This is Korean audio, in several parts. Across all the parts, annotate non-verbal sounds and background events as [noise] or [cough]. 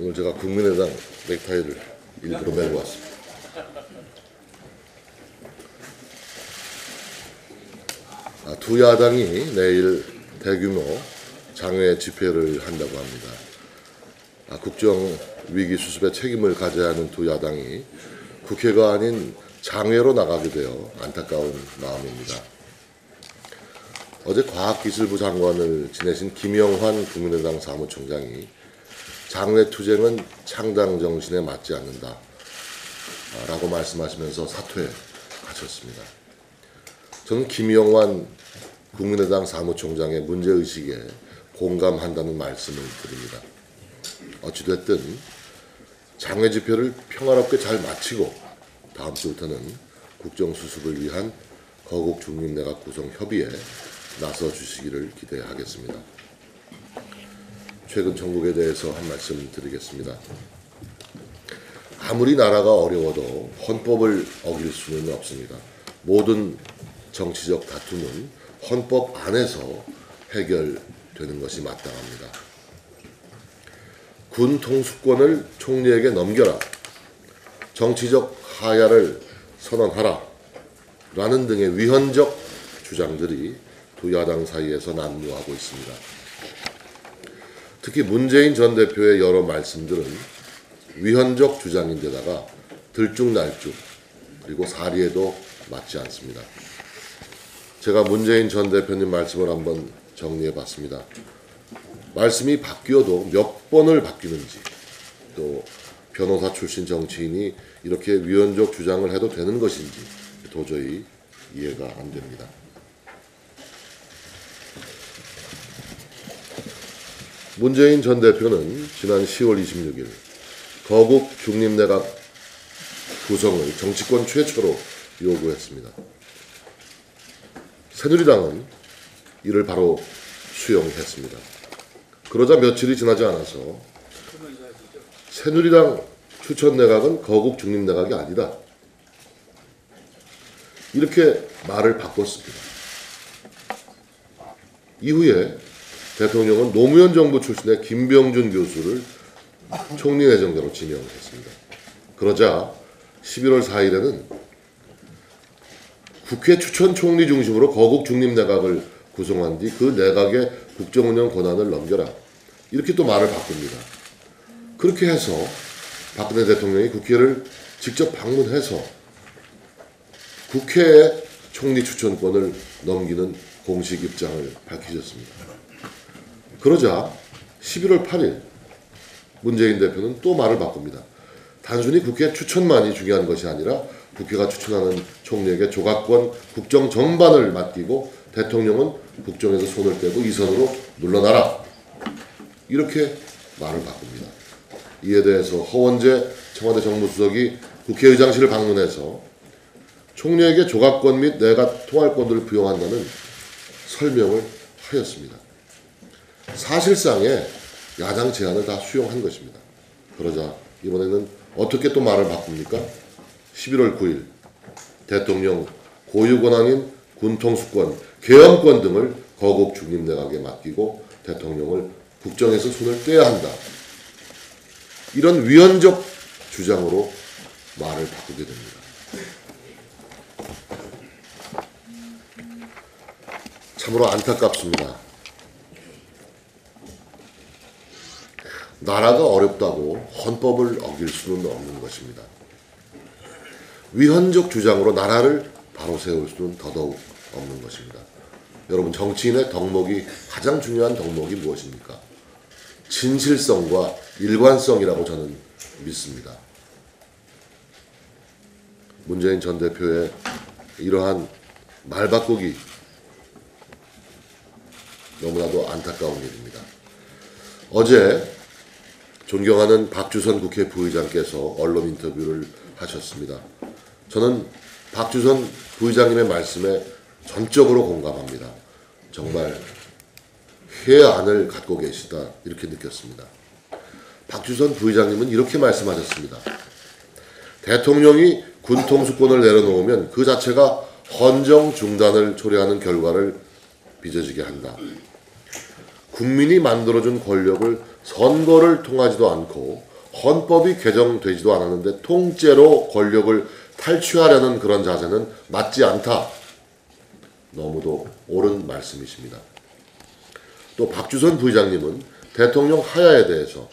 오늘 제가 국민의당 넥타이를 일부러 메고 왔습니다. 아, 두 야당이 내일 대규모 장외 집회를 한다고 합니다. 아, 국정 위기 수습에 책임을 가져야 하는 두 야당이 국회가 아닌 장외로 나가게 되어 안타까운 마음입니다. 어제 과학기술부 장관을 지내신 김영환 국민의당 사무총장이 장외 투쟁은 창당 정신에 맞지 않는다. 아, 라고 말씀하시면서 사퇴에 가셨습니다. 저는 김영환 국민의당 사무총장의 문제의식에 공감한다는 말씀을 드립니다. 어찌됐든 장외 집회를 평화롭게 잘 마치고 다음 주부터는 국정수습을 위한 거국 중립내각 구성 협의에 나서 주시기를 기대하겠습니다. 최근 정국에 대해서 한 말씀 드리겠습니다. 아무리 나라가 어려워도 헌법을 어길 수는 없습니다. 모든 정치적 다툼은 헌법 안에서 해결되는 것이 마땅합니다. 군 통수권을 총리에게 넘겨라. 정치적 하야를 선언하라. 라는 등의 위헌적 주장들이 두 야당 사이에서 난무하고 있습니다. 특히 문재인 전 대표의 여러 말씀들은 위헌적 주장인데다가 들쭉날쭉 그리고 사리에도 맞지 않습니다. 제가 문재인 전 대표님 말씀을 한번 정리해 봤습니다. 말씀이 바뀌어도 몇 번을 바뀌는지 또 변호사 출신 정치인이 이렇게 위헌적 주장을 해도 되는 것인지 도저히 이해가 안 됩니다. 문재인 전 대표는 지난 10월 26일 거국 중립내각 구성을 정치권 최초로 요구했습니다. 새누리당은 이를 바로 수용했습니다. 그러자 며칠이 지나지 않아서 새누리당 추천 내각은 거국 중립 내각이 아니다. 이렇게 말을 바꿨습니다. 이후에 대통령은 노무현 정부 출신의 김병준 교수를 총리 내정자로 지명했습니다. 그러자 11월 4일에는 국회 추천 총리 중심으로 거국 중립 내각을 구성한 뒤 그 내각의 국정운영 권한을 넘겨라. 이렇게 또 말을 바꿉니다. 그렇게 해서 박근혜 대통령이 국회를 직접 방문해서 국회에 총리 추천권을 넘기는 공식 입장을 밝히셨습니다. 그러자 11월 8일 문재인 대표는 또 말을 바꿉니다. 단순히 국회 추천만이 중요한 것이 아니라 국회가 추천하는 총리에게 조각권 국정 전반을 맡기고 대통령은 국정에서 손을 떼고 이선으로 물러나라. 이렇게 말을 바꿉니다. 이에 대해서 허원재 청와대 정무수석이 국회의장실을 방문해서 총리에게 조각권 및 내각 통할권들을 부여한다는 설명을 하였습니다. 사실상의 야당 제안을 다 수용한 것입니다. 그러자 이번에는 어떻게 또 말을 바꿉니까? 11월 9일 대통령 고유 권한인 군통수권, 계엄권 등을 거국 중립내각에 맡기고 대통령을 국정에서 손을 떼야 한다. 이런 위헌적 주장으로 말을 바꾸게 됩니다. 참으로 안타깝습니다. 나라가 어렵다고 헌법을 어길 수는 없는 것입니다. 위헌적 주장으로 나라를 바로 세울 수는 더더욱 없는 것입니다. 여러분 정치인의 덕목이 가장 중요한 덕목이 무엇입니까? 진실성과 일관성이라고 저는 믿습니다. 문재인 전 대표의 이러한 말 바꾸기 너무나도 안타까운 일입니다. 어제 존경하는 박주선 국회 부의장께서 언론 인터뷰를 하셨습니다. 저는 박주선 부의장님의 말씀에 전적으로 공감합니다. 정말 회안을 갖고 계시다 이렇게 느꼈습니다. 박주선 부의장님은 이렇게 말씀하셨습니다. 대통령이 군통수권을 내려놓으면 그 자체가 헌정 중단을 초래하는 결과를 빚어지게 한다. 국민이 만들어준 권력을 선거를 통하지도 않고 헌법이 개정되지도 않았는데 통째로 권력을 탈취하려는 그런 자세는 맞지 않다. 너무도 옳은 말씀이십니다. 또 박주선 부의장님은 대통령 하야에 대해서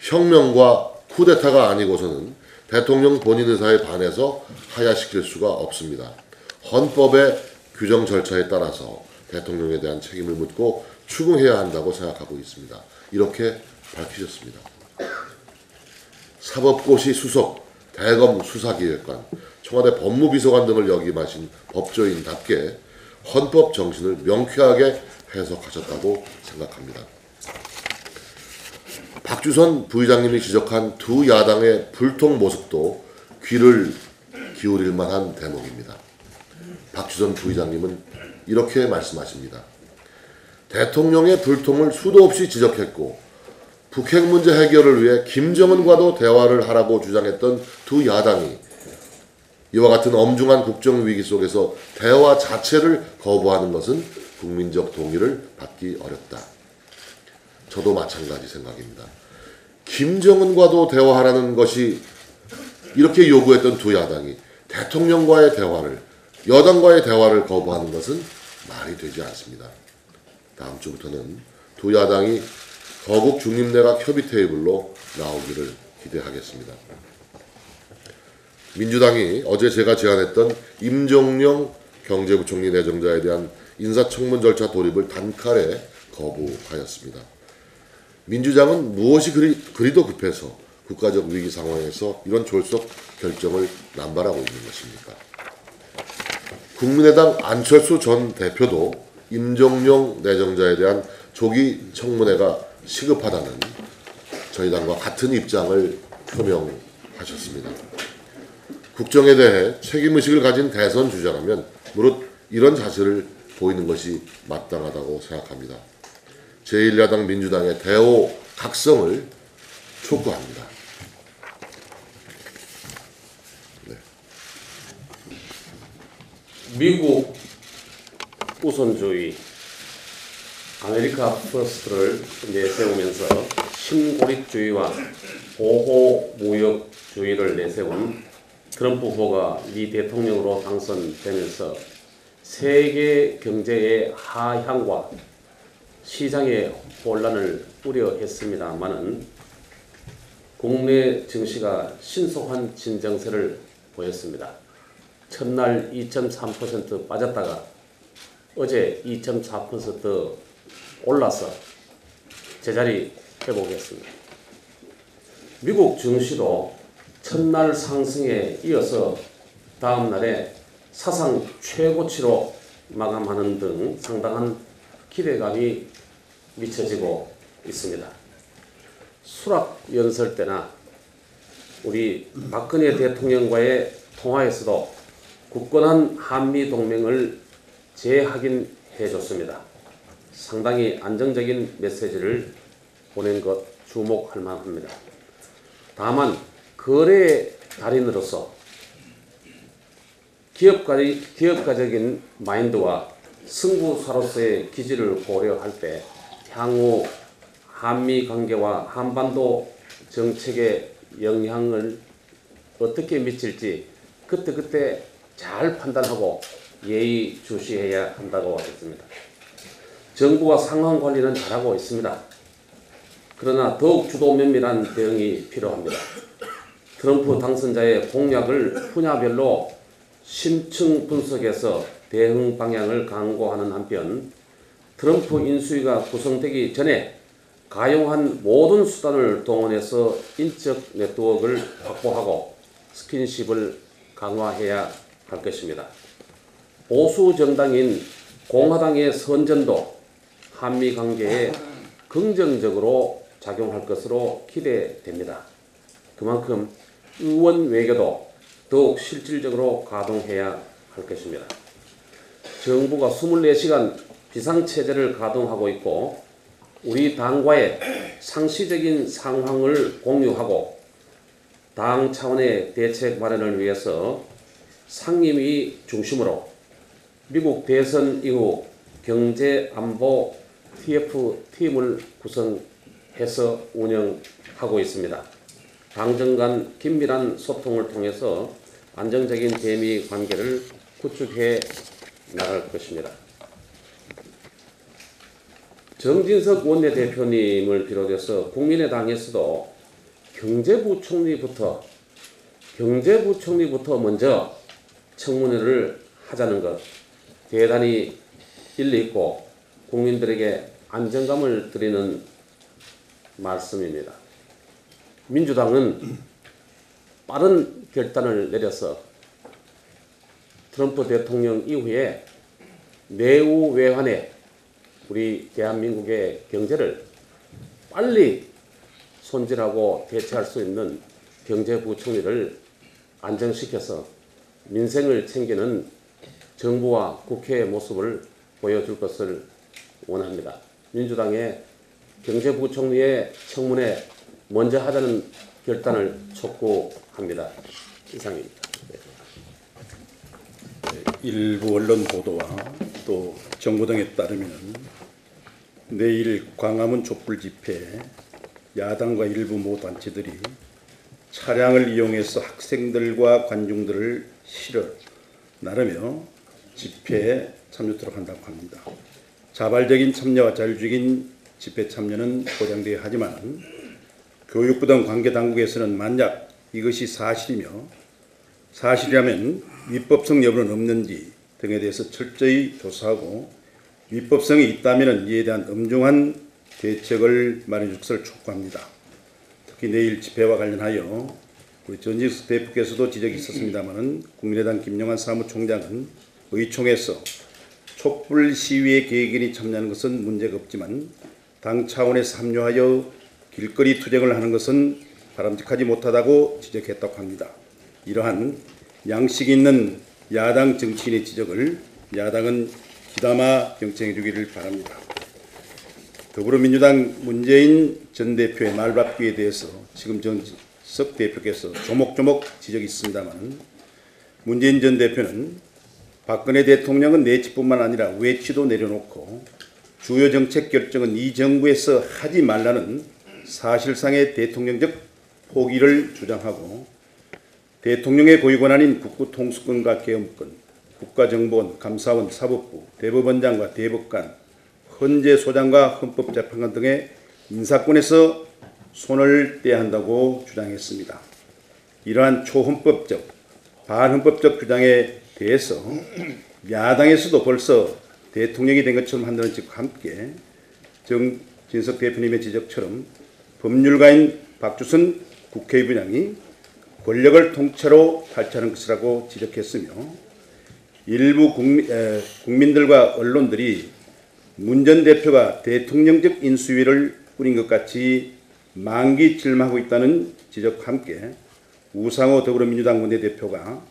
혁명과 쿠데타가 아니고서는 대통령 본인 의사에 반해서 하야시킬 수가 없습니다. 헌법의 규정 절차에 따라서 대통령에 대한 책임을 묻고 추궁해야 한다고 생각하고 있습니다. 이렇게 밝히셨습니다. 사법고시 수석, 대검 수사기획관, 청와대 법무비서관 등을 역임하신 법조인답게 헌법 정신을 명쾌하게 해석하셨다고 생각합니다. 박주선 부의장님이 지적한 두 야당의 불통 모습도 귀를 기울일 만한 대목입니다. 박주선 부의장님은 이렇게 말씀하십니다. 대통령의 불통을 수도 없이 지적했고 북핵 문제 해결을 위해 김정은과도 대화를 하라고 주장했던 두 야당이 이와 같은 엄중한 국정 위기 속에서 대화 자체를 거부하는 것은 국민적 동의를 받기 어렵다. 저도 마찬가지 생각입니다. 김정은과도 대화하라는 것이 이렇게 요구했던 두 야당이 대통령과의 대화를 여당과의 대화를 거부하는 것은 말이 되지 않습니다. 다음 주부터는 두 야당이 거국 중립내각 협의 테이블로 나오기를 기대하겠습니다. 민주당이 어제 제가 제안했던 임종영 경제부총리 내정자에 대한 인사청문 절차 돌입을 단칼에 거부하였습니다. 민주당은 무엇이 그리, 그리도 급해서 국가적 위기 상황에서 이런 졸속 결정을 남발하고 있는 것입니까? 국민의당 안철수 전 대표도 임종용 내정자에 대한 조기 청문회가 시급하다는 저희 당과 같은 입장을 표명하셨습니다. 국정에 대해 책임의식을 가진 대선 주자라면 무릇 이런 자세를 보이는 것이 마땅하다고 생각합니다. 제1야당 민주당의 대오각성을 촉구합니다. 미국 우선주의 America First를 내세우면서 신고립주의와 보호무역주의를 내세운 트럼프 후보가 미 대통령으로 당선되면서 세계 경제의 하향과 시장의 혼란을 우려했습니다마는 국내 증시가 신속한 진정세를 보였습니다. 첫날 2.3% 빠졌다가 어제 2.4% 올라서 제자리 회복했습니다. 미국 증시도 첫날 상승에 이어서 다음 날에 사상 최고치로 마감하는 등 상당한 기대감이 미쳐지고 있습니다. 수락 연설 때나 우리 박근혜 대통령과의 통화에서도 굳건한 한미 동맹을 재확인해 줬습니다. 상당히 안정적인 메시지를 보낸 것 주목할 만합니다. 다만 거래 달인으로서 기업가의, 기업가적인 마인드와 승부사로서의 기질을 고려할 때 향후 한미 관계와 한반도 정책의 영향을 어떻게 미칠지 그때그때 잘 판단하고 예의 주시해야 한다고 했습니다. 정부가 상황 관리는 잘하고 있습니다. 그러나 더욱 주도 면밀한 대응이 필요합니다. 트럼프 당선자의 공약을 분야별로 심층 분석해서 대응 방향을 강구하는 한편 트럼프 인수위가 구성되기 전에 가용한 모든 수단을 동원해서 인적 네트워크를 확보하고 스킨십을 강화해야 할 것입니다. 보수 정당인 공화당의 선전도 한미 관계에 긍정적으로 작용할 것으로 기대됩니다. 그만큼 의원 외교도 더욱 실질적으로 가동해야 할 것입니다. 정부가 24시간 비상체제를 가동하고 있고 우리 당과의 상시적인 상황을 공유하고 당 차원의 대책 마련을 위해서 상임위 중심으로 미국 대선 이후 경제 안보 TF 팀을 구성해서 운영하고 있습니다. 당정 간 긴밀한 소통을 통해서 안정적인 대미 관계를 구축해 나갈 것입니다. 정진석 원내대표님을 비롯해서 국민의당에서도 경제부총리부터 경제부총리부터 먼저 청문회를 하자는 것 대단히 일리 있고 국민들에게 안정감을 드리는 말씀입니다. 민주당은 빠른 결단을 내려서 트럼프 대통령 이후에 내후 외환에 우리 대한민국의 경제를 빨리 손질하고 대처할 수 있는 경제부총리를 안정시켜서 민생을 챙기는 정부와 국회의 모습을 보여줄 것을 원합니다. 민주당의 경제부총리의 청문회 먼저 하자는 결단을 촉구합니다. 이상입니다. 네. 일부 언론 보도와 또 정보 등에 따르면 내일 광화문 촛불 집회에 야당과 일부 모 단체들이 차량을 이용해서 학생들과 관중들을 실어 나르며 집회에 참여토록 한다고 합니다. 자발적인 참여와 자율적인 집회 참여는 보장되어야 하지만 교육부 등 관계 당국에서는 만약 이것이 사실이며 사실이라면 위법성 여부는 없는지 등에 대해서 철저히 조사하고 위법성이 있다면 이에 대한 엄중한 대책을 마련해 줄 것을 촉구합니다. 특히 내일 집회와 관련하여 우리 전직수 대표께서도 지적이 있었습니다마는 국민의당 김영환 사무총장은 의총에서 촛불 시위에 계획인이 참여하는 것은 문제가 없지만 당 차원에서 합류하여 길거리 투쟁을 하는 것은 바람직하지 못하다고 지적했다고 합니다. 이러한 양식 있는 야당 정치인의 지적을 야당은 귀담아 경청해 주기를 바랍니다. 더불어민주당 문재인 전 대표의 말바뀌에 대해서 지금 정석 대표께서 조목조목 지적이 있습니다만 문재인 전 대표는 박근혜 대통령은 내치뿐만 아니라 외치도 내려놓고 주요 정책 결정은 이 정부에서 하지 말라는 사실상의 대통령적 포기를 주장하고 대통령의 고유 권한인 국구 통수권과 계엄권, 국가정보원, 감사원, 사법부, 대법원장과 대법관, 헌재 소장과 헌법재판관 등의 인사권에서 손을 떼야 한다고 주장했습니다. 이러한 초헌법적, 반헌법적 주장에 대해서 야당에서도 벌써 대통령이 된 것처럼 한다는 측과 함께 정진석 대표님의 지적처럼 법률가인 박주선 국회의원장이 권력을 통째로 탈취하는 것이라고 지적했으며 일부 국민, 에, 국민들과 언론들이 문 전 대표가 대통령적 인수위를 꾸린 것 같이 만기질망하고 있다는 지적과 함께 우상호 더불어민주당 원내대표가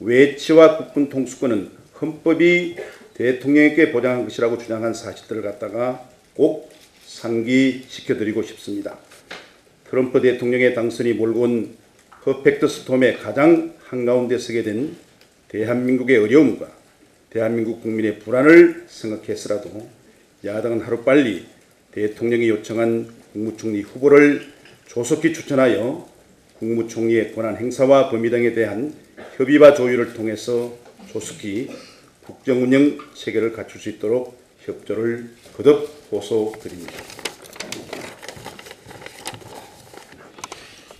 외치와 국군 통수권은 헌법이 대통령에게 보장한 것이라고 주장한 사실들을 갖다가 꼭 상기시켜드리고 싶습니다. 트럼프 대통령의 당선이 몰고 온 퍼펙트 스톰의 가장 한가운데 서게 된 대한민국의 어려움과 대한민국 국민의 불안을 생각해서라도 야당은 하루빨리 대통령이 요청한 국무총리 후보를 조속히 추천하여 국무총리의 권한 행사와 범위 등에 대한 협의와 조율을 통해서 조속히 국정 운영 체계를 갖출 수 있도록 협조를 거듭 호소드립니다.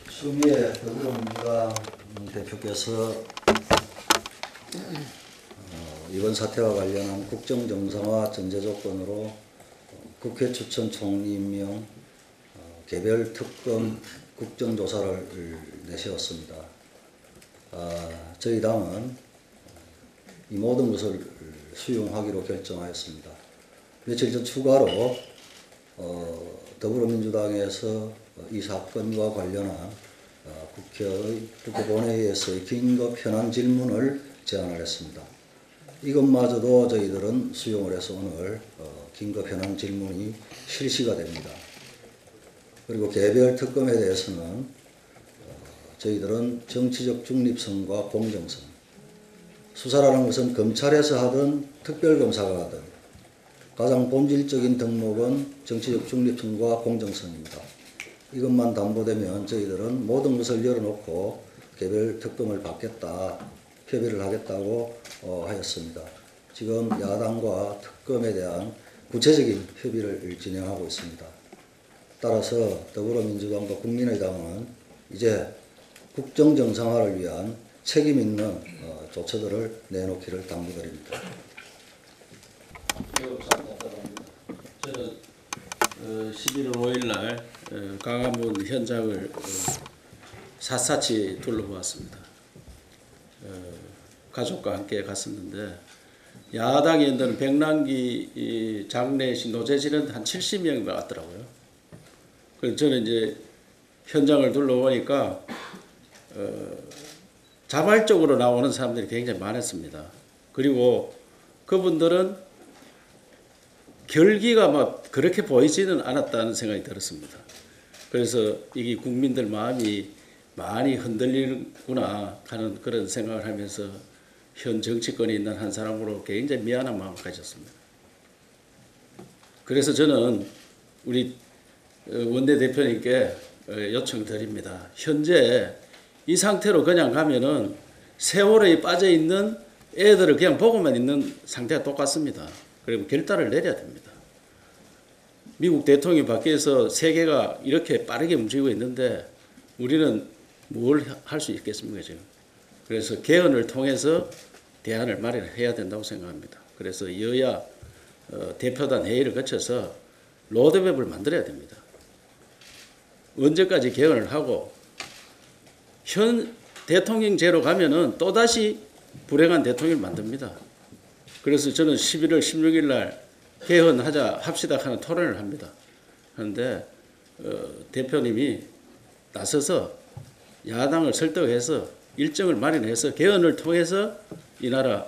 추미애 더불어민주당 대표께서 어, 이번 사태와 관련한 국정 정상화 전제 조건으로 국회 추천 총리 임명, 어, 개별 특검 국정조사를 내세웠습니다. 아, 저희 당은 이 모든 것을 수용하기로 결정하였습니다. 며칠 전 추가로 어, 더불어민주당에서 이 사건과 관련한 어, 국회의 국회 본회의에서의 긴급 현안 질문을 제안을 했습니다. 이것마저도 저희들은 수용을 해서 오늘 어, 긴급 현안 질문이 실시가 됩니다. 그리고 개별 특검에 대해서는 어, 저희들은 정치적 중립성과 공정성, 수사라는 것은 검찰에서 하든 특별검사가 하든 가장 본질적인 덕목은 정치적 중립성과 공정성입니다. 이것만 담보되면 저희들은 모든 것을 열어놓고 개별 특검을 받겠다, 협의를 하겠다고 어, 하였습니다. 지금 야당과 특검에 대한 구체적인 협의를 진행하고 있습니다. 따라서 더불어민주당과 국민의당은 이제 국정 정상화를 위한 책임 있는 어, 조처들을 내놓기를 당부드립니다. 저는 어, 11월 5일 날 어, 광화문 현장을 어, 샅샅이 둘러보았습니다. 어, 가족과 함께 갔었는데 있는 백남기 이 장례식 노재진은 한 70명이 왔더라고요. 그래서 저는 이제 현장을 둘러보니까 어, 자발적으로 나오는 사람들이 굉장히 많았습니다. 그리고 그분들은 결기가 막 그렇게 보이지는 않았다는 생각이 들었습니다. 그래서 이게 국민들 마음이 많이 흔들리는구나 하는 그런 생각을 하면서 현 정치권에 있는 한 사람으로 굉장히 미안한 마음을 가졌습니다. 그래서 저는 우리 어, 원내대표님께 어, 요청드립니다. 현재 이 상태로 그냥 가면은 세월에 빠져 있는 애들을 그냥 보고만 있는 상태가 똑같습니다. 그리고 결단을 내려야 됩니다. 미국 대통령이 바뀌어서 세계가 이렇게 빠르게 움직이고 있는데 우리는 뭘 할 수 있겠습니까 지금? 그래서 개헌을 통해서 대안을 마련해야 된다고 생각합니다. 그래서 여야 어, 대표단 회의를 거쳐서 로드맵을 만들어야 됩니다. 언제까지 개헌을 하고 현 대통령제로 가면은 또다시 불행한 대통령을 만듭니다. 그래서 저는 11월 16일 날 개헌하자 합시다 하는 토론을 합니다. 그런데 어, 대표님이 나서서 야당을 설득해서 일정을 마련해서 개헌을 통해서 이 나라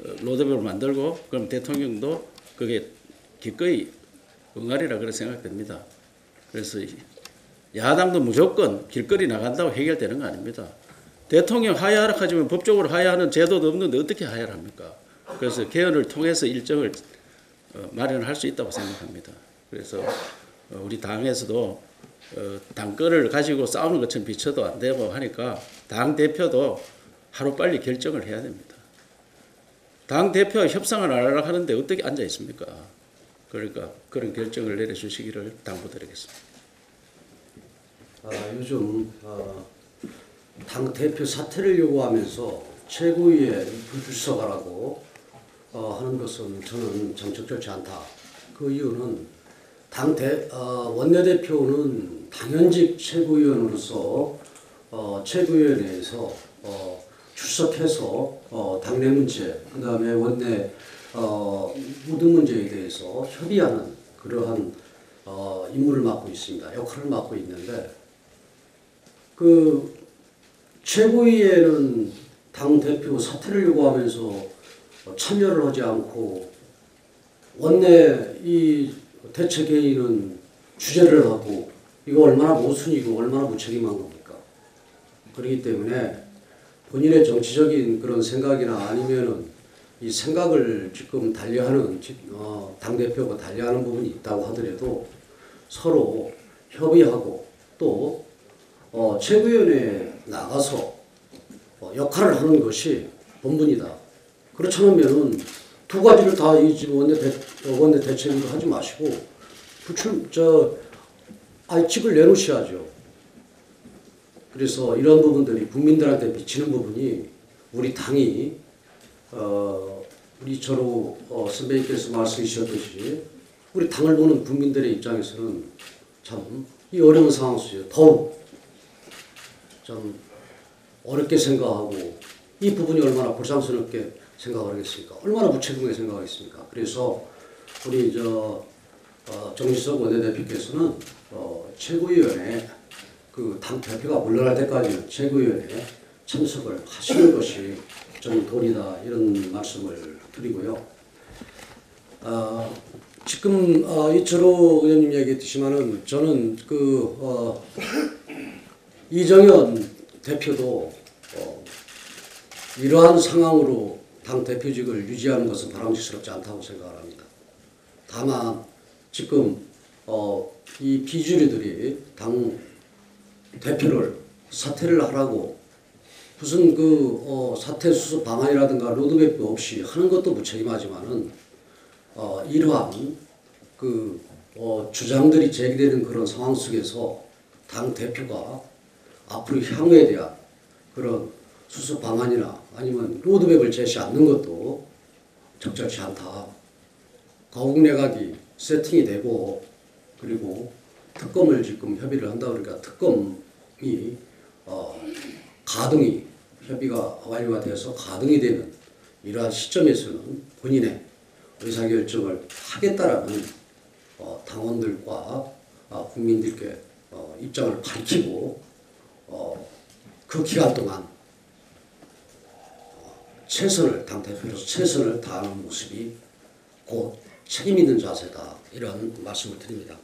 어, 로드맵을 만들고 그럼 대통령도 그게 기꺼이 응하리라 그런 생각됩니다. 그래서 이 야당도 무조건 길거리 나간다고 해결되는 거 아닙니다. 대통령 하야하라 하지만 법적으로 하야하는 제도도 없는데 어떻게 하야를 합니까? 그래서 개헌을 통해서 일정을 어, 마련할 수 있다고 생각합니다. 그래서 어, 우리 당에서도 어, 당권을 가지고 싸우는 것처럼 비춰도 안 되고 하니까 당 대표도 하루 빨리 결정을 해야 됩니다. 당 대표 협상을 안 하려고 하는데 어떻게 앉아 있습니까? 그러니까 그런 결정을 내려주시기를 당부드리겠습니다. 아, 요즘 어, 당 대표 사퇴를 요구하면서 최고위에 불출석하라고 어, 하는 것은 저는 정책적지 않다. 그 이유는 당 대, 어, 원내대표는 당연직 최고위원으로서 어, 최고위원회에서 어, 출석해서 어, 당내 문제, 그 다음에 원내 어, 모든 문제에 대해서 협의하는 그러한 어, 임무를 맡고 있습니다. 역할을 맡고 있는데 그 최고위에는 당 대표 사퇴를 요구하면서 참여를 하지 않고 원내 이 대책 회의는 주제를 하고 이거 얼마나 모순이고 얼마나 무책임한 겁니까? 그렇기 때문에 본인의 정치적인 그런 생각이나 아니면은 이 생각을 지금 달리하는 어, 당 대표가 달리하는 부분이 있다고 하더라도 서로 협의하고 또 어, 최고위원회에 나가서 어, 역할을 하는 것이 본분이다. 그렇지 않으면은 두 가지를 다이 지금 원내 대 원내 대책으로 하지 마시고 부출 저 아예 집을 내놓으셔야죠. 그래서 이런 부분들이 국민들한테 미치는 부분이 우리 당이 어 우리 저로 어, 선배님께서 말씀해 주셨듯이 우리 당을 보는 국민들의 입장에서는 참 이 어려운 상황 속에 더욱 좀 어렵게 생각하고 이 부분이 얼마나 불쌍스럽게 생각을 하겠습니까? 얼마나 무책임하게 생각하겠습니까? 그래서 우리 저 어, 정지석 원내대표께서는 어, 최고위원회 그당 대표가 물러날 때까지 최고위원회 참석을 하시는 것이 좀 도리다 이런 말씀을 드리고요. 아, 지금 어, 이철호 의원님 얘기했듯이만은 저는 그 어, 이정현 대표도 어, 이러한 상황으로 당 대표직을 유지하는 것은 바람직스럽지 않다고 생각을 합니다. 다만 지금 어, 이 비주류들이 당 대표를 사퇴를 하라고 무슨 그 어, 사퇴 수습 방안이라든가 로드맵도 없이 하는 것도 무책임하지만은 어, 이러한 그 어, 주장들이 제기되는 그런 상황 속에서 당 대표가 앞으로 향후에 대한 그런 수습 방안이나 아니면 로드맵을 제시 않는 것도 적절치 않다. 거국 내각이 세팅이 되고 그리고 특검을 지금 협의를 한다 그러니까 특검이 어, 가동이 협의가 완료가 돼서 가동이 되는 이러한 시점에서는 본인의 의사결정을 하겠다라는 어, 당원들과 어, 국민들께 어, 입장을 밝히고 어, 그 기간 동안 어, 최선을 당 대표로서 최선을 다하는 모습이 곧 책임 있는 자세다 이런 말씀을 드립니다.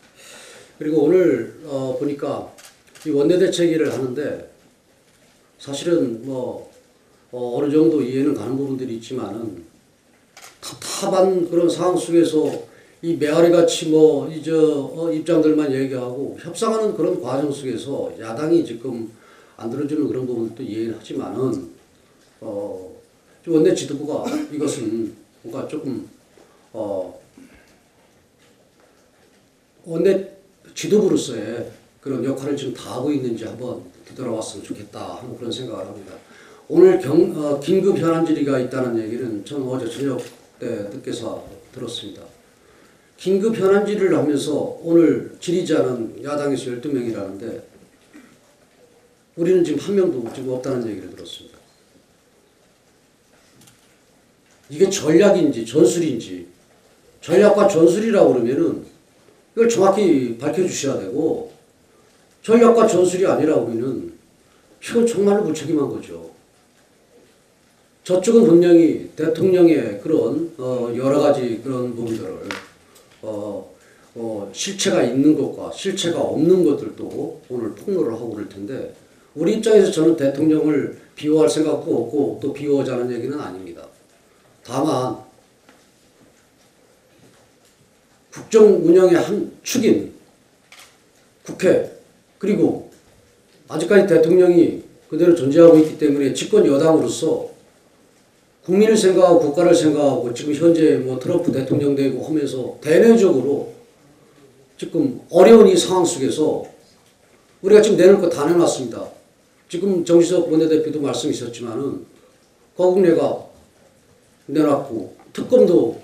그리고 오늘 어, 보니까 이 원내대책위를 하는데 사실은 뭐 어, 어느 정도 이해는 가는 부분들이 있지만은 답답한 그런 상황 속에서 이 메아리 같이 뭐 이저 어, 입장들만 얘기하고 협상하는 그런 과정 속에서 야당이 지금 안 들어주는 그런 부분도 이해는 하지만은 어, 좀 원내 지도부가 [laughs] 이것은 뭔가 조금 어, 원내 지도부로서의 그런 역할을 지금 다 하고 있는지 한번 뒤돌아봤으면 좋겠다 하는 그런 생각을 합니다. 오늘 경, 어, 긴급 현안 질의가 있다는 얘기는 전 어제 저녁 때 늦게서 들었습니다. 긴급 현안 질의를 하면서 오늘 질의자는 야당에서 12명이라는데 우리는 지금 한 명도 지금 없다는 얘기를 들었습니다. 이게 전략인지 전술인지 전략과 전술이라고 그러면은 이걸 정확히 밝혀주셔야 되고 전략과 전술이 아니라고 하면은 이건 정말로 무책임한 거죠. 저쪽은 분명히 대통령의 그런 어, 여러 가지 그런 부분들을 어, 어, 실체가 있는 것과 실체가 없는 것들도 오늘 폭로를 하고 그럴 텐데 우리 입장에서 저는 대통령을 비호할 생각도 없고 또 비호하자는 얘기는 아닙니다. 다만 국정 운영의 한 축인 국회 그리고 아직까지 대통령이 그대로 존재하고 있기 때문에 집권 여당으로서 국민을 생각하고 국가를 생각하고 지금 현재 뭐 트럼프 대통령 되고 하면서 대내적으로 지금 어려운 이 상황 속에서 우리가 지금 내놓을 거 다 내놨습니다. 지금 정시석 원내대표도 말씀이셨지만은 거국내가 내놨고 특검도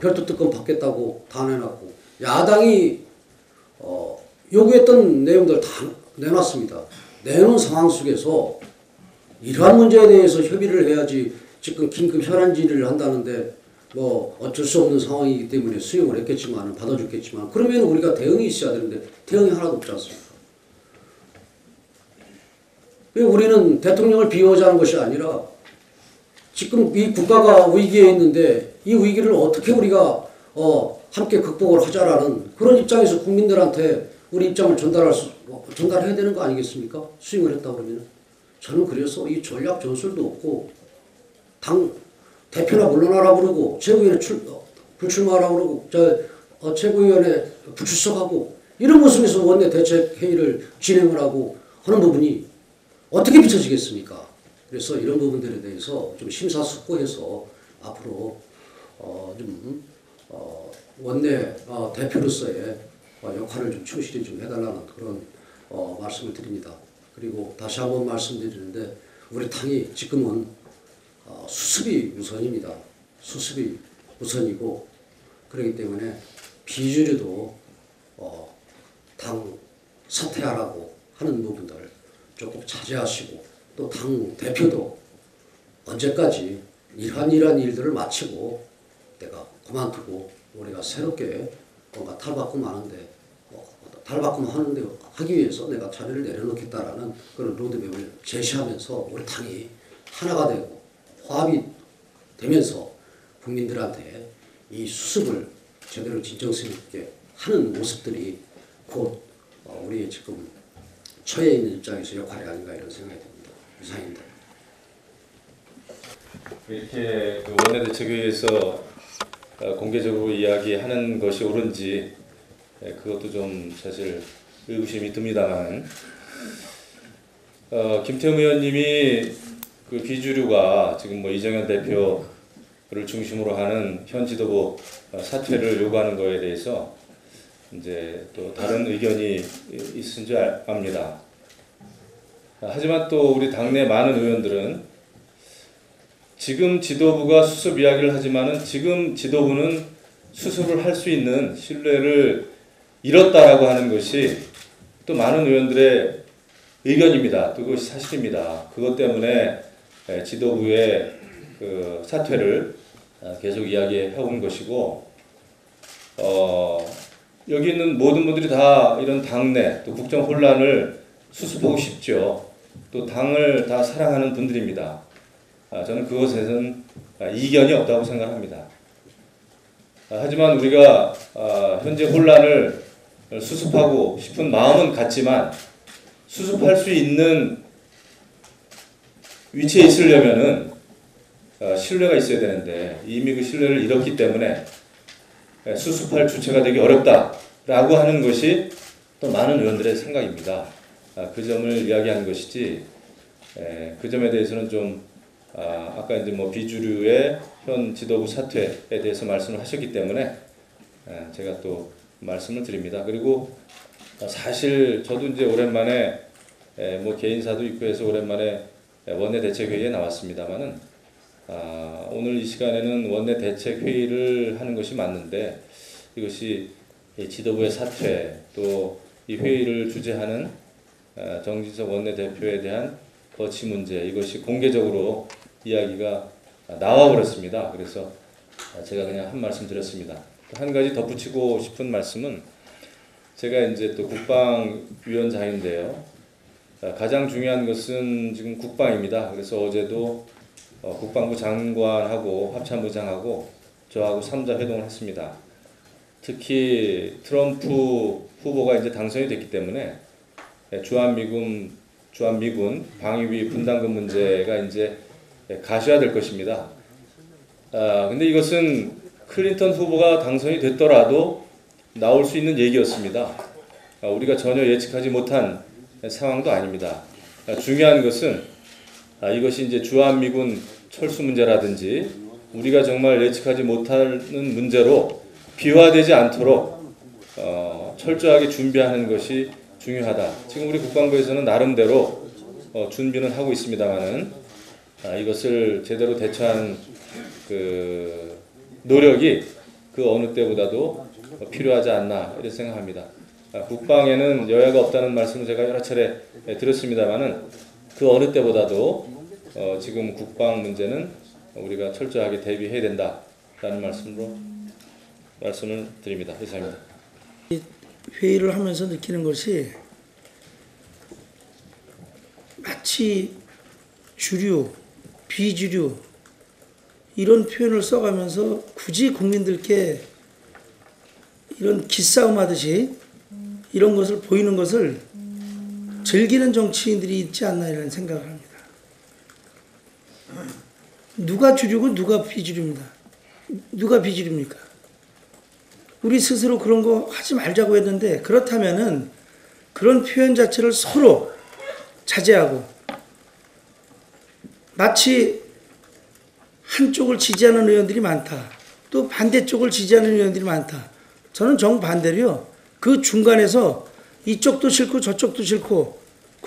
별도 특검 받겠다고 다 내놨고 야당이 어, 요구했던 내용들 다 내놨습니다. 내놓은 상황 속에서 이러한 문제에 대해서 협의를 해야지 지금 긴급 현안 질의를 한다는데 뭐 어쩔 수 없는 상황이기 때문에 수용을 했겠지만 받아줬겠지만 그러면 우리가 대응이 있어야 되는데 대응이 하나도 없지 않습니까? 왜 우리는 대통령을 비호하자는 것이 아니라 지금 이 국가가 위기에 있는데 이 위기를 어떻게 우리가 어, 함께 극복을 하자라는 그런 입장에서 국민들한테 우리 입장을 전달할 수, 어, 전달해야 되는 거 아니겠습니까? 수용을 했다 그러면 저는 그래서 이 전략 전술도 없고 당 대표나 물러나라 그러고 최고위원회 출, 어, 불출마하라 그러고 저 어, 최고위원회 불출석하고 이런 모습에서 원내 대책 회의를 진행을 하고 하는 부분이 어떻게 비춰지겠습니까? 그래서 이런 부분들에 대해서 좀 심사숙고해서 앞으로 어, 좀 어, 원내 어, 대표로서의 어, 역할을 좀 충실히 좀 해달라는 그런 어, 말씀을 드립니다. 그리고 다시 한번 말씀드리는데 우리 당이 지금은 어, 수습이 우선입니다. 수습이 우선이고 그렇기 때문에 비주류도 어, 당 사퇴하라고 하는 부분들 조금 자제하시고 또 당 대표도 언제까지 이러한 이러한 일들을 마치고 내가 그만두고 우리가 새롭게 뭔가 탈바꿈 하는데 어, 탈바꿈 하는데 하기 위해서 내가 자리를 내려놓겠다라는 그런 로드맵을 제시하면서 우리 당이 하나가 되고 화합이 되면서 국민들한테 이 수습을 제대로 진정성 있게 하는 모습들이 곧 어, 우리의 지금 처해 있는 입장에서 역할이 아닌가 이런 생각이 듭니다. 이상입니다. 이렇게 그 원내대책회의에서 어, 공개적으로 이야기하는 것이 옳은지 예, 그것도 좀 사실 의구심이 듭니다만 어, 김태흠 의원님이 그 비주류가 지금 뭐 이정현 대표를 중심으로 하는 현 지도부 어, 사퇴를 요구하는 거에 대해서 이제 또 다른 의견이 있은 줄 알- 압니다. 하지만 또 우리 당내 많은 의원들은 지금 지도부가 수습 이야기를 하지만은 지금 지도부는 수습을 할 수 있는 신뢰를 잃었다라고 하는 것이 또 많은 의원들의 의견입니다. 또 그것이 사실입니다. 그것 때문에 에, 지도부의 그 사퇴를 아, 계속 이야기해 온 것이고 어, 여기 있는 모든 분들이 다 이런 당내 또 국정 혼란을 수습하고 싶죠. 또 당을 다 사랑하는 분들입니다. 아, 저는 그것에는 아, 이견이 없다고 생각합니다. 아, 하지만 우리가 아, 현재 혼란을 수습하고 싶은 마음은 같지만 수습할 수 있는 위치에 있으려면은 아, 신뢰가 있어야 되는데 이미 그 신뢰를 잃었기 때문에 예, 수습할 주체가 되기 어렵다라고 하는 것이 또 많은 의원들의 생각입니다. 아, 그 점을 이야기한 것이지 에, 그 점에 대해서는 좀 아, 아까 이제 뭐 비주류의 현 지도부 사퇴에 대해서 말씀을 하셨기 때문에 에, 제가 또 말씀을 드립니다. 그리고 아, 사실 저도 이제 오랜만에 에, 뭐 개인사도 있고 해서 오랜만에 에, 원내 대책 회의에 나왔습니다만은 아, 오늘 이 시간에는 원내 대책 회의를 하는 것이 맞는데 이것이 이 지도부의 사퇴 또 이 회의를 주재하는 아, 정진석 원내 대표에 대한 거치 문제 이것이 공개적으로 이야기가 나와 버렸습니다. 그래서 아, 제가 그냥 한 말씀 드렸습니다. 또한 가지 덧붙이고 싶은 말씀은 제가 이제 또 국방위원장인데요. 아, 가장 중요한 것은 지금 국방입니다. 그래서 어제도 어, 국방부 장관하고 합참부장하고 저하고 3자 회동을 했습니다. 특히 트럼프 후보가 이제 당선이 됐기 때문에 예, 주한미군 주한미군 방위비 분담금 문제가 이제 예, 가셔야 될 것입니다. 아 근데 이것은 클린턴 후보가 당선이 됐더라도 나올 수 있는 얘기였습니다. 아, 우리가 전혀 예측하지 못한 상황도 아닙니다. 아, 중요한 것은 아, 이것이 이제 주한미군 철수 문제라든지 우리가 정말 예측하지 못하는 문제로 비화되지 않도록 어, 철저하게 준비하는 것이 중요하다. 지금 우리 국방부에서는 나름대로 어, 준비는 하고 있습니다만은 아, 이것을 제대로 대처하는 그 노력이 그 어느 때보다도 필요하지 않나 이렇게 생각합니다. 아, 국방에는 여야가 없다는 말씀을 제가 여러 차례 예, 드렸습니다만은 그 어느 때보다도 어, 지금 국방 문제는 우리가 철저하게 대비해야 된다라는 말씀으로 말씀을 드립니다. 이상입니다. 회의를 하면서 느끼는 것이 마치 주류, 비주류 이런 표현을 써가면서 굳이 국민들께 이런 기싸움 하듯이 이런 것을 보이는 것을 즐기는 정치인들이 있지 않나 이런 생각을 합니다. 누가 주류고 누가 비주류입니다. 누가 비주류입니까? 우리 스스로 그런 거 하지 말자고 했는데 그렇다면은 그런 표현 자체를 서로 자제하고 마치 한쪽을 지지하는 의원들이 많다. 또 반대쪽을 지지하는 의원들이 많다. 저는 정반대로요. 그 중간에서 이쪽도 싫고 저쪽도 싫고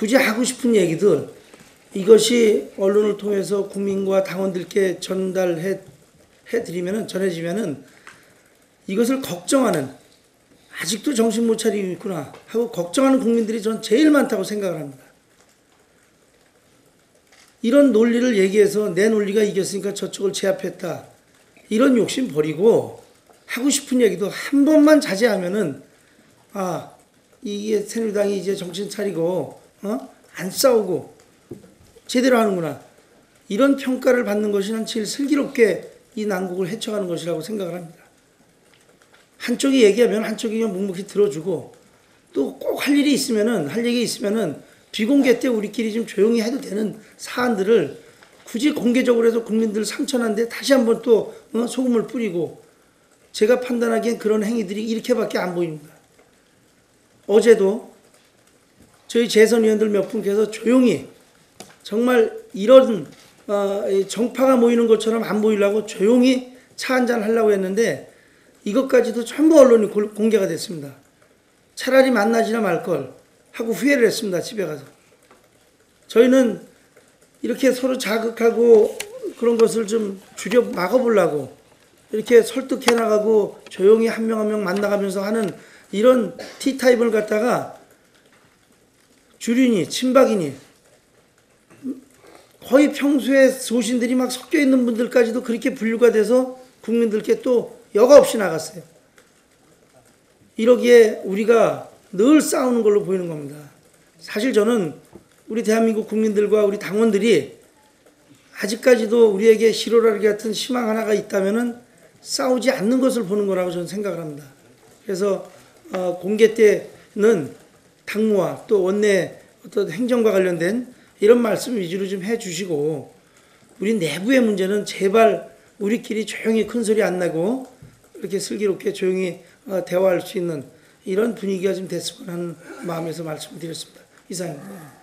굳이 하고 싶은 얘기들 이것이 언론을 통해서 국민과 당원들께 전달해 해드리면은 전해지면은 이것을 걱정하는 아직도 정신 못 차리고 있구나 하고 걱정하는 국민들이 전 제일 많다고 생각을 합니다. 이런 논리를 얘기해서 내 논리가 이겼으니까 저쪽을 제압했다. 이런 욕심 버리고 하고 싶은 얘기도 한 번만 자제하면은 아 이게 새누리당이 이제 정신 차리고 어? 안 싸우고 제대로 하는구나. 이런 평가를 받는 것이 난 제일 슬기롭게 이 난국을 헤쳐가는 것이라고 생각을 합니다. 한쪽이 얘기하면 한쪽이 그냥 묵묵히 들어주고 또 꼭 할 일이 있으면은 할 얘기 있으면은 비공개 때 우리끼리 좀 조용히 해도 되는 사안들을 굳이 공개적으로 해서 국민들 상처난데 다시 한번 또 어, 소금을 뿌리고 제가 판단하기엔 그런 행위들이 이렇게밖에 안 보입니다. 어제도 저희 재선위원들 몇 분께서 조용히 정말 이런 어, 이 정파가 모이는 것처럼 안 보이려고 조용히 차 한잔 하려고 했는데 이것까지도 전부 언론이 골- 공개가 됐습니다. 차라리 만나지나 말걸 하고 후회를 했습니다. 집에 가서. 저희는 이렇게 서로 자극하고 그런 것을 좀 줄여 막아보려고 이렇게 설득해 나가고 조용히 한 명 한 명 만나가면서 하는 이런 티타입을 갖다가 주륜이 친박이니 거의 평소에 소신들이 막 섞여 있는 분들까지도 그렇게 분류가 돼서 국민들께 또 여과 없이 나갔어요. 이러기에 우리가 늘 싸우는 걸로 보이는 겁니다. 사실 저는 우리 대한민국 국민들과 우리 당원들이 아직까지도 우리에게 시로라기 같은 희망 하나가 있다면은 싸우지 않는 것을 보는 거라고 저는 생각을 합니다. 그래서 어, 공개 때는 당무와 또 원내 어떤 행정과 관련된 이런 말씀 위주로 좀 해주시고 우리 내부의 문제는 제발 우리끼리 조용히 큰 소리 안 내고 이렇게 슬기롭게 조용히 어, 대화할 수 있는 이런 분위기가 좀 됐으면 하는 마음에서 말씀을 드렸습니다. 이상입니다.